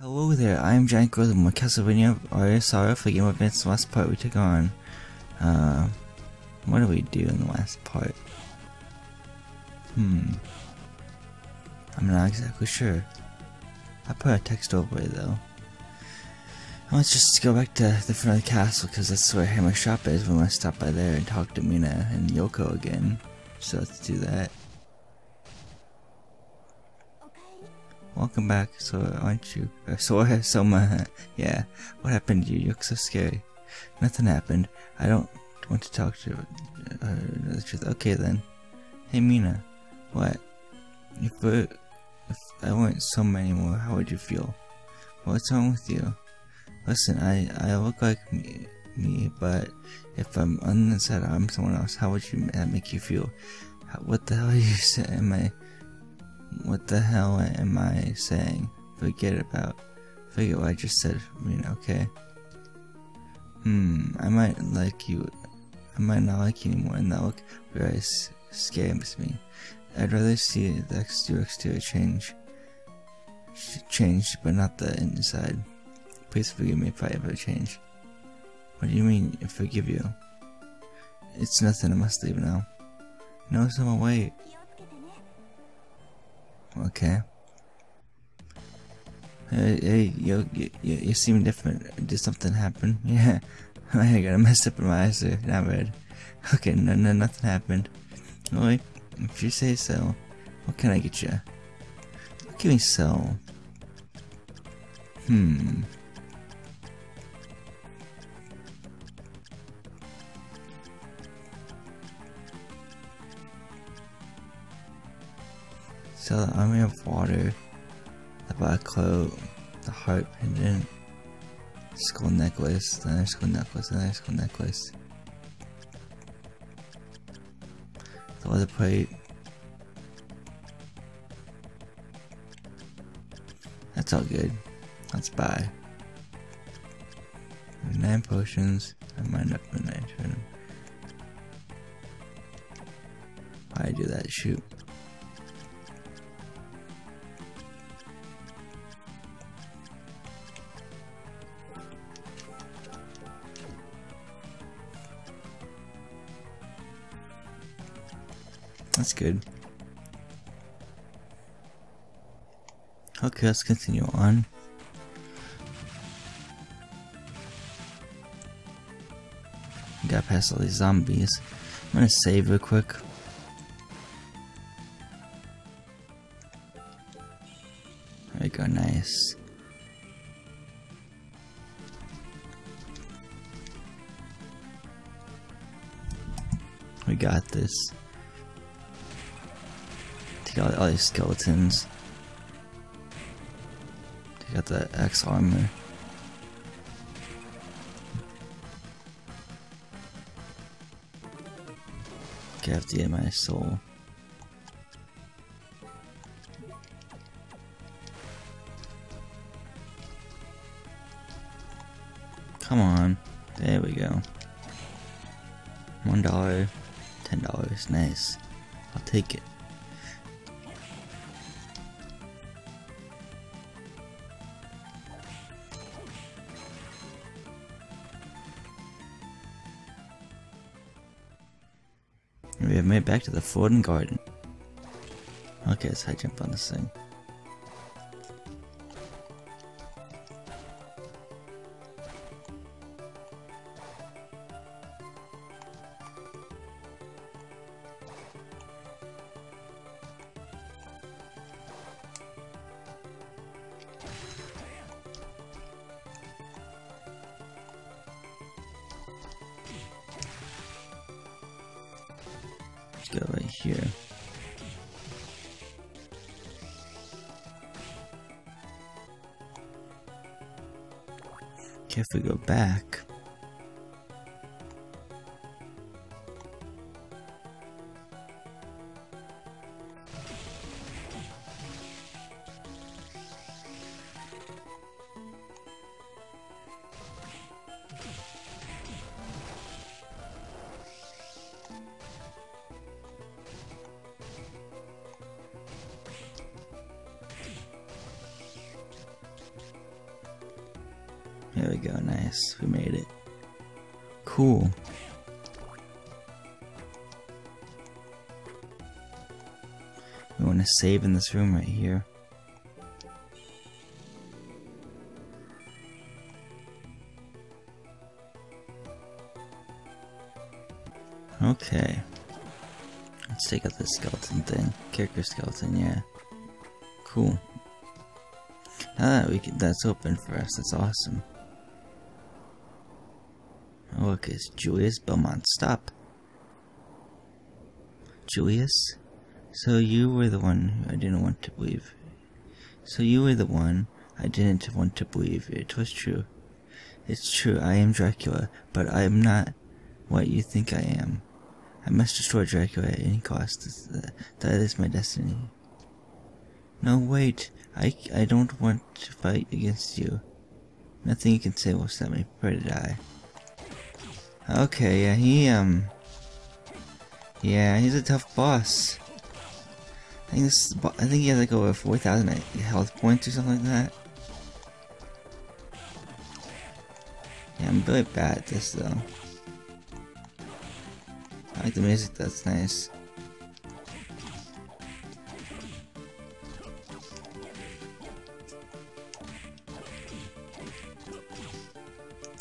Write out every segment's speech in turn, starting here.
Hello there, I am GiantGrotle from Castlevania RSR for Game Events. The last part we took on. Uh, what did we do in the last part? Hmm. I'm not exactly sure. I put a text over it though. Let's just go back to the front of the castle because that's where Hammer Shop is. We want to stop by there and talk to Mina and Yoko again. So let's do that. Welcome back. So aren't you? Uh, so so my yeah. What happened to you? You look so scary. Nothing happened. I don't want to talk to uh, the truth. Okay then. Hey Mina, what? If uh, if I weren't Soma anymore, how would you feel? What's wrong with you? Listen, I I look like me, me but if I'm on the inside, I'm someone else. How would you that make you feel? How, what the hell are you saying? Am I? What the hell am I saying? Forget about. Forget what I just said. I mean, okay. Hmm, I might like you. I might not like you anymore, and that look very scares me. I'd rather see the exterior, exterior change. Change, but not the inside. Please forgive me if I ever change. What do you mean, forgive you? It's nothing, I must leave now. No, someone wait. Okay. Hey, hey, yo, you, you, you seem different. Did something happen? Yeah. I got a mess up in my eyes. There. Not red. Okay, no, no, nothing happened. Really? If you say so. What can I get you? What can we sell? Hmm. So the army of water, the black cloak, the heart pendant, skull necklace, another skull necklace, another skull necklace. The leather plate. That's all good. Let's buy. Nine potions. I might up when I turn. Why do that? Shoot. That's good. Okay, let's continue on. Got past all these zombies. I'm gonna save real quick. There we go, nice. We got this. Out all these skeletons. Take out the Axe armor. Get my soul. Come on. There we go. One dollar. Ten dollars. Nice. I'll take it. Made back to the Forbidden Garden. Okay, let's high jump on this thing. Let's go right here. Okay, if we go back. Here we go, nice. We made it. Cool. We want to save in this room right here. Okay. Let's take out this skeleton thing. Character skeleton, yeah. Cool. That we can, that's open for us, that's awesome. Look, it's Julius Belmont. Stop. Julius? So you were the one I didn't want to believe. So you were the one I didn't want to believe. It was true. It's true, I am Dracula, but I am not what you think I am. I must destroy Dracula at any cost. That is my destiny. No, wait. I, I don't want to fight against you. Nothing you can say will stop me. Prepare to die. Okay, yeah, he, um... Yeah, he's a tough boss. I think this I think he has like over 4,000 health points or something like that. Yeah, I'm really bad at this though. I like the music, that's nice.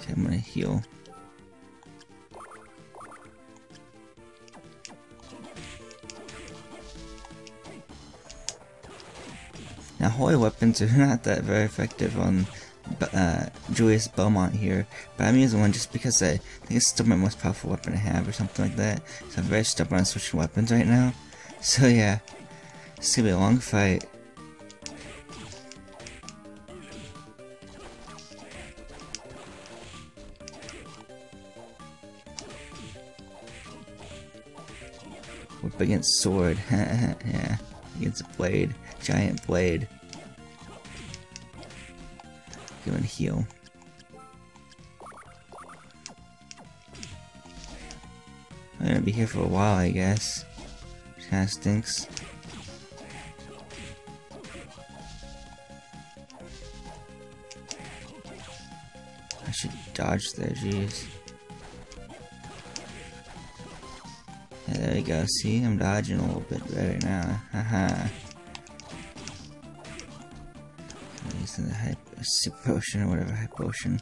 Okay, I'm gonna heal. Holy weapons are not that very effective on uh, Julius Belmont here, but I'm using one just because I think it's still my most powerful weapon to have or something like that. So I'm very stubborn on switching weapons right now. So yeah, it's gonna be a long fight. Whip against sword, yeah, against a blade, giant blade. Go and heal. I'm gonna be here for a while, I guess. Kinda stinks. I should dodge there, jeez. Yeah, there we go. See, I'm dodging a little bit better now. Haha. Using the super potion or whatever hype potion.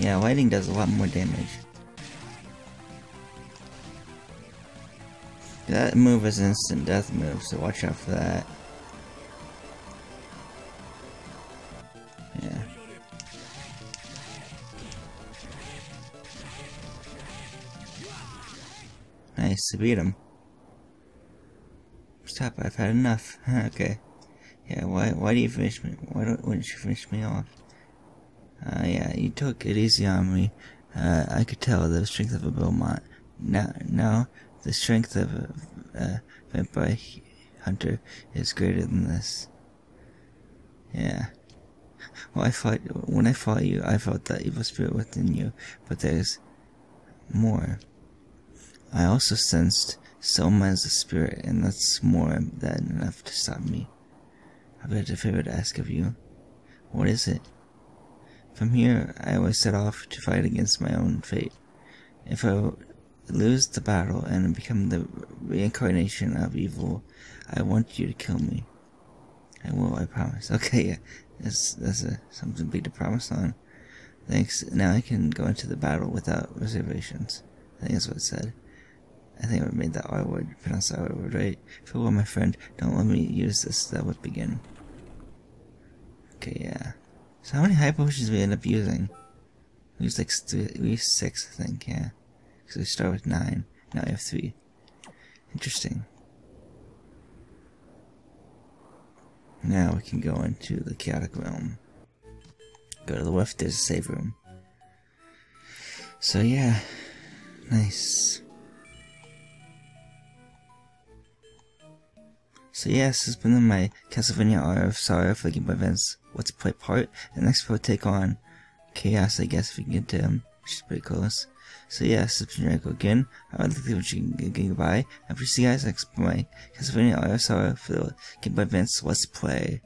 Yeah, lighting does a lot more damage. That move is an instant death move, so watch out for that. Nice to beat him. Stop, I've had enough. okay. Yeah, why why do you finish me? Why don't wouldn't you finish me off? Uh, yeah, you took it easy on me. Uh, I could tell the strength of a Belmont. Now, now the strength of a, a vampire hunter is greater than this. Yeah. Well, I fought when I fought you. I felt that evil spirit within you, but there's more. I also sensed Selma as a spirit, and that's more than enough to stop me. I've got a favor to ask of you. What is it? From here, I always set off to fight against my own fate. If I lose the battle and become the reincarnation of evil, I want you to kill me. I will, I promise. Okay, yeah, that's, that's a, something big to promise on. Thanks. Now I can go into the battle without reservations. I think that's what it said. I think I made that I would pronounce that R word right. Farewell, my friend. Don't let me use this. That would begin. Okay, yeah. So how many high potions do we end up using? We use like we six, I think. Yeah, because we start with nine. Now we have three. Interesting. Now we can go into the chaotic realm. Go to the left. There's a save room. So yeah, nice. So yes, it's been in my Castlevania Aria of Sorrow for Game Boy Advance Let's Play part. And next we'll take on Chaos, I guess, if we can get to him, which is pretty close. So yeah, subscribe again. I would like to wish you goodbye. And see you guys next my Castlevania ISR for the Game Boy Advance Let's Play.